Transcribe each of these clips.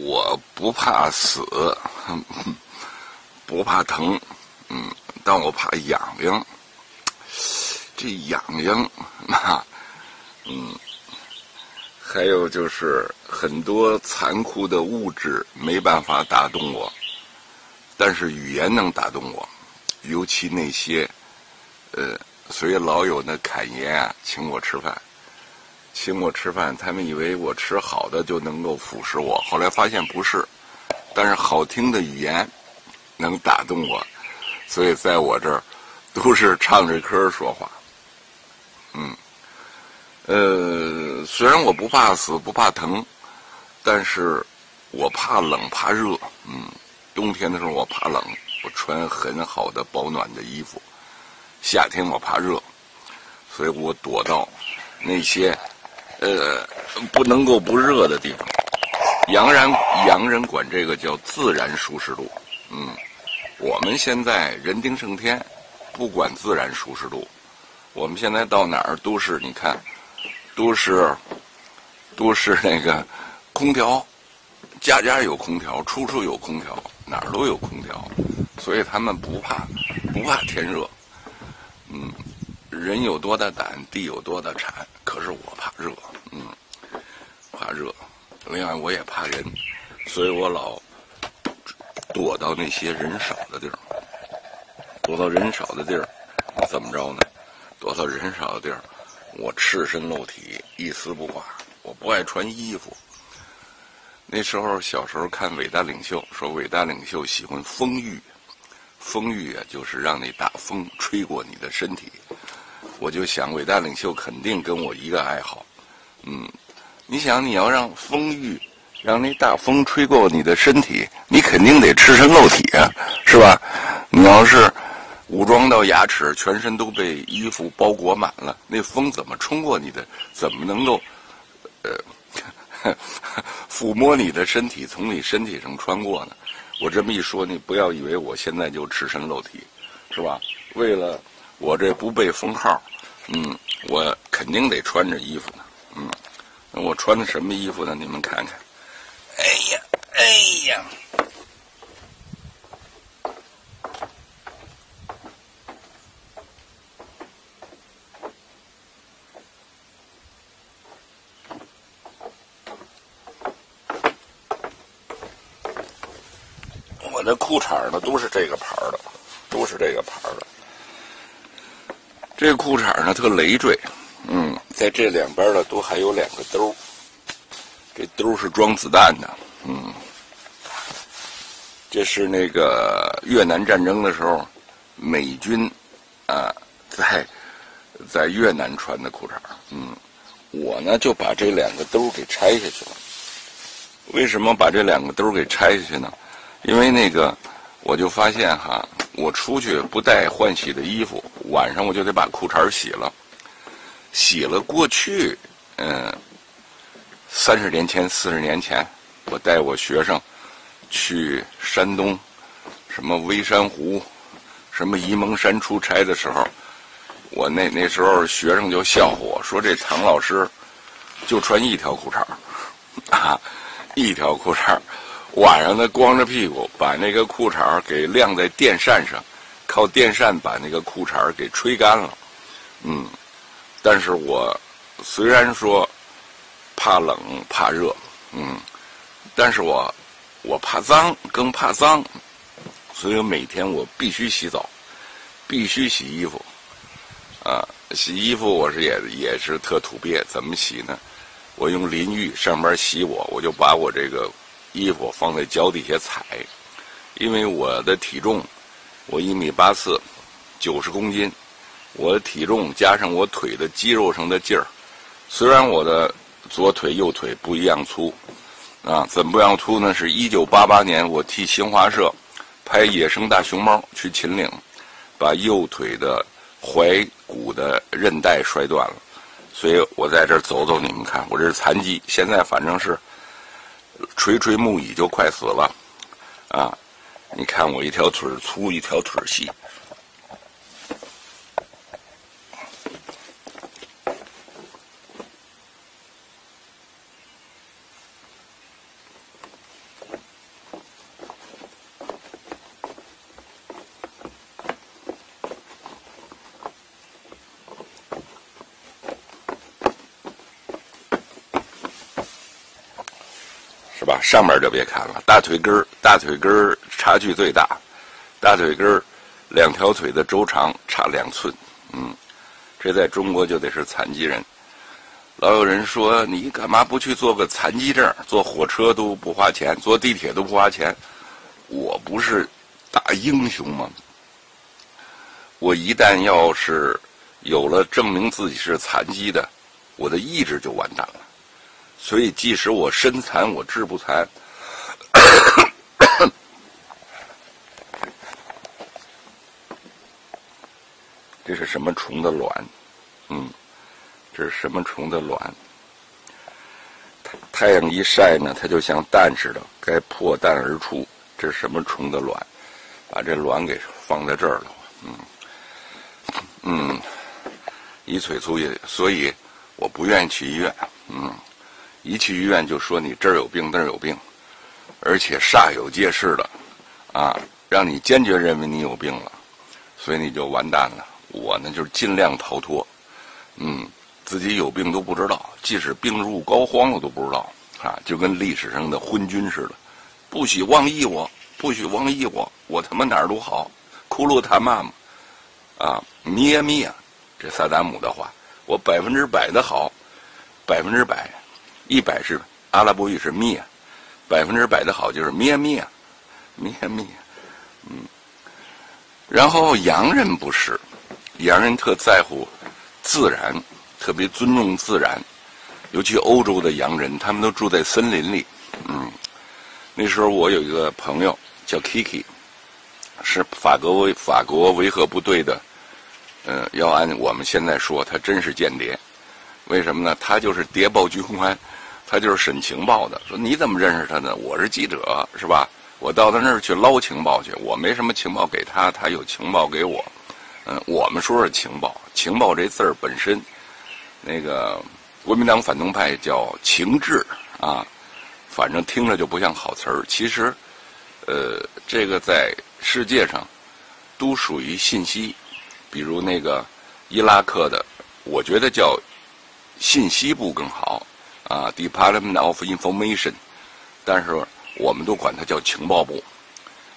我不怕死，不怕疼，嗯，但我怕痒痒。这痒痒，啊，嗯，还有就是很多残酷的物质没办法打动我，但是语言能打动我，尤其那些，呃，所以老有那侃爷啊，请我吃饭，请我吃饭，他们以为我吃好的就能够腐蚀我，后来发现不是，但是好听的语言能打动我，所以在我这儿都是唱着歌说话。嗯，呃，虽然我不怕死不怕疼，但是我怕冷怕热。嗯，冬天的时候我怕冷，我穿很好的保暖的衣服；夏天我怕热，所以我躲到那些呃不能够不热的地方。洋人洋人管这个叫自然舒适度。嗯，我们现在人定胜天，不管自然舒适度。我们现在到哪儿都是，你看，都是，都是那个空调，家家有空调，处处有空调，哪儿都有空调，所以他们不怕，不怕天热。嗯，人有多大胆，地有多大产。可是我怕热，怕热。另外，我也怕人，所以我老躲到那些人少的地儿。躲到人少的地儿，怎么着呢？躲到人少的地儿，我赤身露体，一丝不挂。我不爱穿衣服。那时候小时候看《伟大领袖》，说伟大领袖喜欢风浴，风浴啊，就是让那大风吹过你的身体。我就想，伟大领袖肯定跟我一个爱好。嗯，你想，你要让风浴，让那大风吹过你的身体，你肯定得赤身露体啊，是吧？你要是。武装到牙齿，全身都被衣服包裹满了，那风怎么冲过你的？怎么能够，呃，抚摸你的身体，从你身体上穿过呢？我这么一说，你不要以为我现在就赤身露体，是吧？为了我这不被封号，嗯，我肯定得穿着衣服呢，我穿的什么衣服呢？你们看看，哎呀，哎呀。我的裤衩呢，都是这个牌的，都是这个牌的。这裤衩呢，特累赘，在这两边呢，都还有两个兜这兜是装子弹的，嗯，这是那个越南战争的时候，美军啊，在在越南穿的裤衩嗯，我呢就把这两个兜给拆下去了。为什么把这两个兜给拆下去呢？因为那个，我就发现哈，我出去不带换洗的衣服，晚上我就得把裤衩洗了。洗了过去，嗯，三十年前、四十年前，我带我学生去山东，什么微山湖、什么沂蒙山出差的时候，我那那时候学生就笑话我说：“这唐老师就穿一条裤衩 啊，一条裤衩晚上呢，光着屁股把那个裤衩给晾在电扇上，靠电扇把那个裤衩给吹干了。嗯，但是我虽然说怕冷怕热，嗯，但是我我怕脏，更怕脏，所以每天我必须洗澡，必须洗衣服。啊，洗衣服我是也也是特土鳖，怎么洗呢？我用淋浴上边洗我，我就把我这个。衣服放在脚底下踩，因为我的体重，我一米八四，九十公斤，我的体重加上我腿的肌肉上的劲儿，虽然我的左腿右腿不一样粗，啊，怎么不一样粗呢？是一九八八年我替新华社拍《野生大熊猫》去秦岭，把右腿的踝骨的韧带摔断了，所以我在这儿走走，你们看，我这是残疾，现在反正是。垂垂木已就快死了，啊！你看我一条腿粗，一条腿细。吧？上面就别看了，大腿根儿，大腿根儿差距最大，大腿根儿两条腿的周长差两寸，嗯，这在中国就得是残疾人。老有人说你干嘛不去做个残疾证？坐火车都不花钱，坐地铁都不花钱。我不是大英雄吗？我一旦要是有了证明自己是残疾的，我的意志就完蛋了。所以，即使我身残，我志不残。这是什么虫的卵？嗯。这是什么虫的卵？太阳一晒呢，它就像蛋似的，该破蛋而出。这是什么虫的卵？把这卵给放在这儿了。嗯，嗯，一腿粗也，所以我不愿意去医院。嗯，一去医院就说你这儿有病那儿有病，而且煞有介事的，啊，让你坚决认为你有病了，所以你就完蛋了。我呢，就是尽量逃脱。嗯。自己有病都不知道，即使病入膏肓了都不知道，啊，就跟历史上的昏君似的，不许妄议我，不许妄议我，我他妈哪儿都好，库鲁塔妈，啊，咪呀咪呀，这萨达姆的话，我百分之百的好，百分之百，一百是阿拉伯语是咪呀，百分之百的好就是咪呀咪呀，咪呀咪呀，嗯，然后洋人不是，洋人特在乎自然。特别尊重自然，尤其欧洲的洋人，他们都住在森林里。嗯，那时候我有一个朋友叫 Kiki，是法国维法国维和部队的。呃，要按我们现在说，他真是间谍。为什么呢？他就是谍报军官，他就是审情报的。说你怎么认识他呢？我是记者，是吧？我到他那儿去捞情报去，我没什么情报给他，他有情报给我。嗯，我们说是情报，情报这字儿本身。那个国民党反动派叫情治啊，反正听着就不像好词儿。其实，呃，这个在世界上都属于信息，比如那个伊拉克的，我觉得叫信息部更好啊，Department of Information。但是我们都管它叫情报部。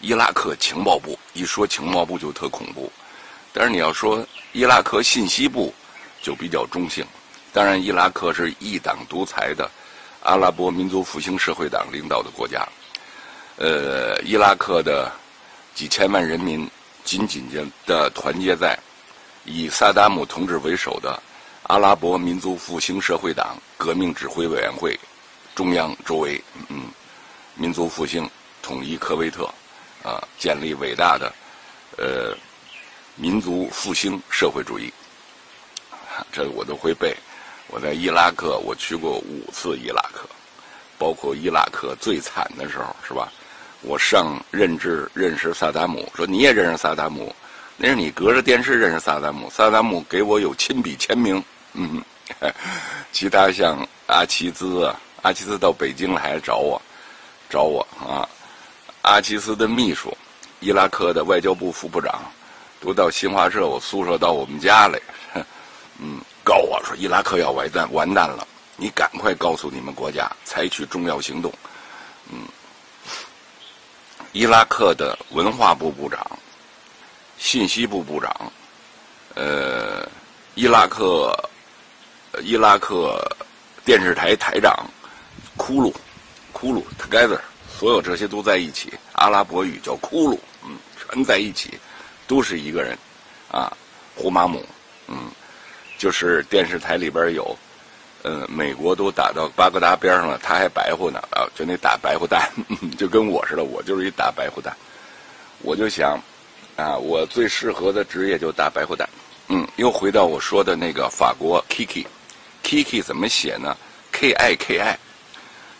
伊拉克情报部一说情报部就特恐怖，但是你要说伊拉克信息部。就比较中性，当然，伊拉克是一党独裁的阿拉伯民族复兴社会党领导的国家。呃，伊拉克的几千万人民紧紧的团结在以萨达姆同志为首的阿拉伯民族复兴社会党革命指挥委员会中央周围，嗯，民族复兴统一科威特，啊，建立伟大的呃民族复兴社会主义。这我都会背。我在伊拉克，我去过五次伊拉克，包括伊拉克最惨的时候，是吧？我上认知认识萨达姆，说你也认识萨达姆，那是你隔着电视认识萨达姆。萨达姆给我有亲笔签名，嗯，其他像阿齐兹啊，阿齐兹到北京来找我，找我啊，阿齐兹的秘书，伊拉克的外交部副部长，都到新华社我宿舍到我们家来。嗯，告我说伊拉克要完蛋完蛋了，你赶快告诉你们国家采取重要行动。嗯，伊拉克的文化部部长、信息部部长，呃，伊拉克伊拉克电视台台长，库鲁库鲁 together，所有这些都在一起，阿拉伯语叫库鲁，嗯，全在一起，都是一个人，啊，胡马姆，嗯。就是电视台里边有，呃，美国都打到巴格达边上了，他还白活呢啊！就那打白活蛋，就跟我似的，我就是一打白活蛋。我就想，啊，我最适合的职业就打白活蛋。嗯，又回到我说的那个法国 Kiki Kiki 怎么写呢？K I K I。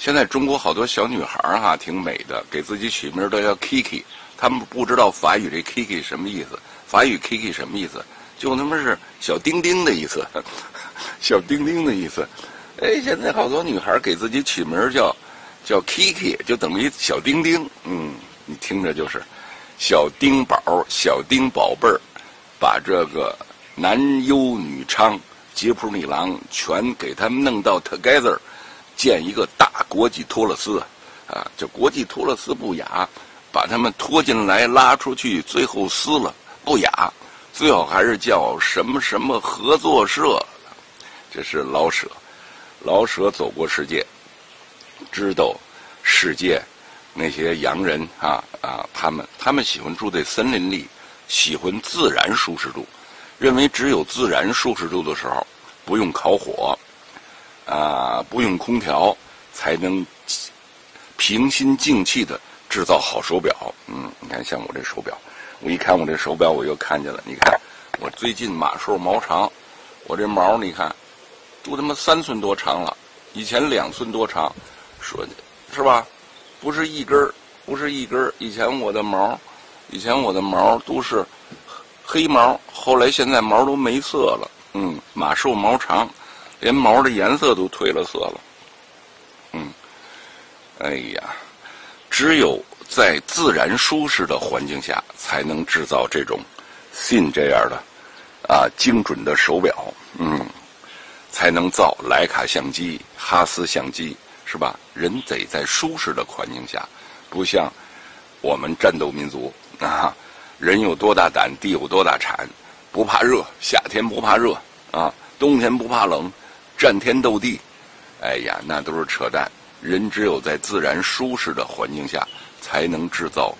现在中国好多小女孩儿哈，挺美的，给自己取名都叫 Kiki，他们不知道法语这 Kiki 什么意思，法语 Kiki 什么意思？就他妈是小丁丁的意思，小丁丁的意思。哎，现在好多女孩给自己取名叫叫 Kiki，就等于小丁丁。嗯，你听着就是小丁宝、小丁宝贝儿，把这个男优女娼、吉普女郎全给他们弄到 together，建一个大国际托勒斯。啊，这国际托勒斯不雅，把他们拖进来拉出去，最后撕了不雅，最好还是叫什么什么合作社。这是老舍，老舍走过世界，知道世界那些洋人啊啊，他们他们喜欢住在森林里，喜欢自然舒适度，认为只有自然舒适度的时候，不用烤火，啊，不用空调，才能平心静气的制造好手表。嗯，你看像我这手表，我一看我这手表，我又看见了。你看我最近马兽毛长，我这毛你看。都他妈三寸多长了，以前两寸多长，说是吧？不是一根儿，不是一根儿。以前我的毛，以前我的毛都是黑毛，后来现在毛都没色了。嗯，马瘦毛长，连毛的颜色都褪了色了。嗯，哎呀，只有在自然舒适的环境下，才能制造这种信这样的啊精准的手表。嗯。才能造徕卡相机、哈斯相机，是吧？人得在舒适的环境下，不像我们战斗民族啊，人有多大胆，地有多大产，不怕热，夏天不怕热啊，冬天不怕冷，战天斗地，哎呀，那都是扯淡。人只有在自然舒适的环境下，才能制造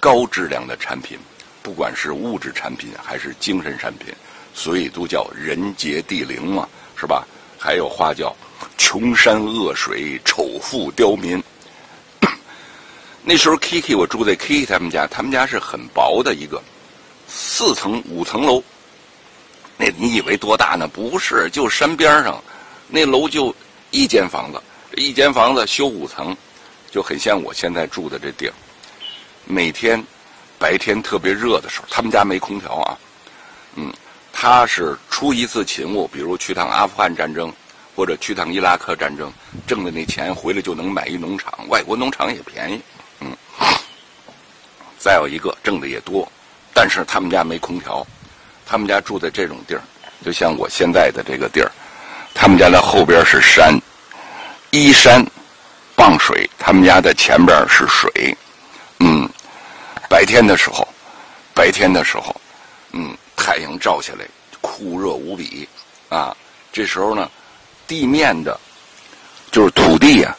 高质量的产品，不管是物质产品还是精神产品，所以都叫人杰地灵嘛。是吧？还有话叫“穷山恶水，丑妇刁民”。那时候，Kiki 我住在 Kiki 他们家，他们家是很薄的一个四层五层楼。那你以为多大呢？不是，就山边上，那楼就一间房子，一间房子修五层，就很像我现在住的这地儿。每天白天特别热的时候，他们家没空调啊，嗯。他是出一次勤务，比如去趟阿富汗战争，或者去趟伊拉克战争，挣的那钱回来就能买一农场。外国农场也便宜，再有一个挣的也多，但是他们家没空调，他们家住在这种地儿，就像我现在的这个地儿，他们家的后边是山，依山傍水，他们家的前边是水，嗯。白天的时候，白天的时候，嗯。太阳照下来，酷热无比，啊，这时候呢，地面的，就是土地呀，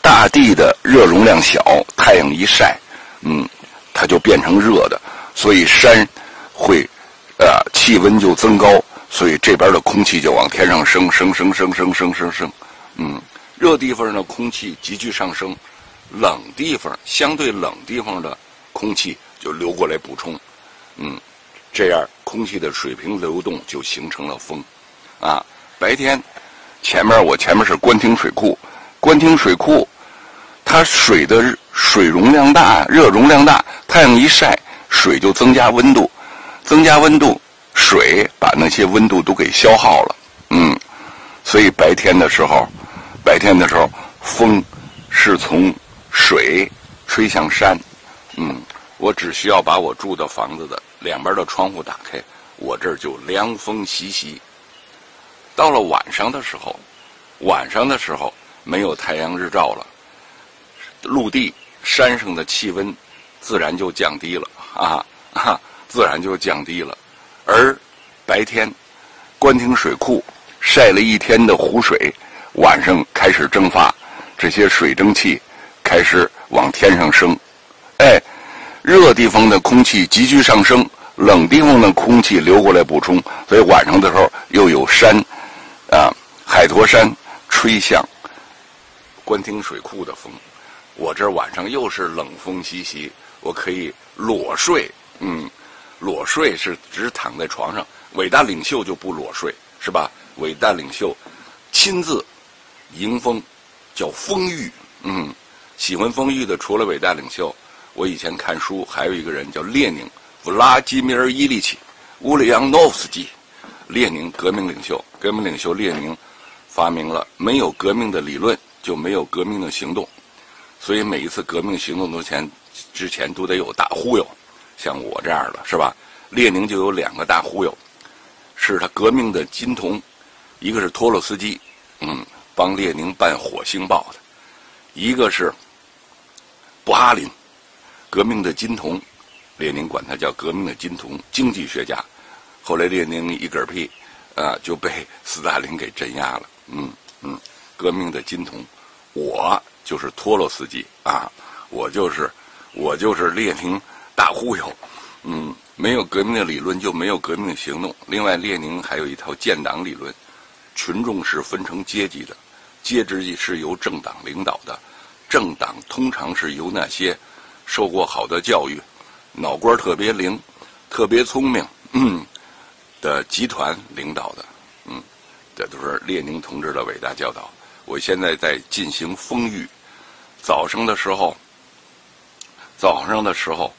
大地的热容量小，太阳一晒，嗯，它就变成热的，所以山会，呃，气温就增高，所以这边的空气就往天上升，升升升升升升升，嗯，热地方的空气急剧上升，冷地方相对冷地方的空气就流过来补充，嗯。这样，空气的水平流动就形成了风，啊，白天，前面我前面是官厅水库，官厅水库，它水的水容量大，热容量大，太阳一晒，水就增加温度，增加温度，水把那些温度都给消耗了，嗯，所以白天的时候，白天的时候，风是从水吹向山，嗯。我只需要把我住的房子的两边的窗户打开，我这儿就凉风习习。到了晚上的时候，晚上的时候没有太阳日照了，陆地山上的气温自然就降低了啊啊，自然就降低了。而白天，官厅水库晒了一天的湖水，晚上开始蒸发，这些水蒸气开始往天上升，哎。热地方的空气急剧上升，冷地方的空气流过来补充，所以晚上的时候又有山，啊，海坨山吹向官厅水库的风，我这晚上又是冷风习习，我可以裸睡，嗯，裸睡是只躺在床上，伟大领袖就不裸睡，是吧？伟大领袖亲自迎风，叫风浴，嗯，喜欢风浴的除了伟大领袖。我以前看书，还有一个人叫列宁，弗拉基米尔·伊利奇·乌里扬诺夫斯基，列宁革命领袖，革命领袖列宁发明了没有革命的理论就没有革命的行动，所以每一次革命行动之前之前都得有大忽悠，像我这样的是吧？列宁就有两个大忽悠，是他革命的金童，一个是托洛斯基，嗯，帮列宁办火星报的，一个是布哈林，革命的金童，列宁管他叫革命的金童，经济学家。后来列宁一嗝屁，啊，就被斯大林给镇压了。嗯嗯，革命的金童，我就是托洛斯基啊，我就是我就是列宁大忽悠。嗯，没有革命的理论就没有革命的行动。另外，列宁还有一套建党理论，群众是分成阶级的，阶级是由政党领导的。政党通常是由那些受过好的教育、脑瓜特别灵、特别聪明嗯的集团领导的，嗯，这都是列宁同志的伟大教导。我现在在进行风雨，早上的时候，早上的时候，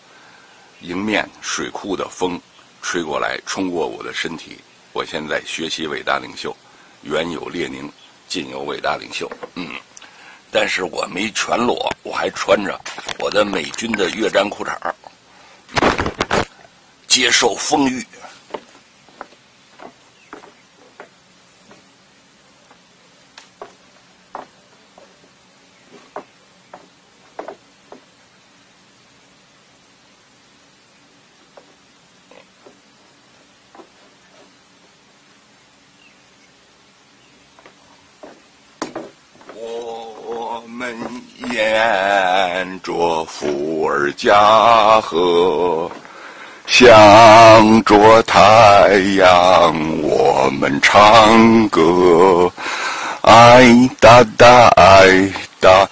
迎面水库的风吹过来，冲过我的身体。我现在学习伟大领袖，原有列宁，近有伟大领袖，嗯。但是我没全裸，我还穿着我的美军的越战裤衩儿，接受风雨。着伏尔加河，向着太阳，我们唱歌。爱哒哒，爱哒，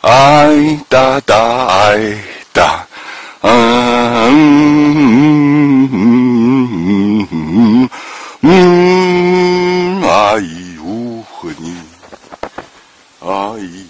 爱哒哒，爱哒，嗯嗯嗯嗯，爱我和你，爱我。你。